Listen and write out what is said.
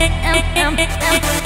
am, am, am, am.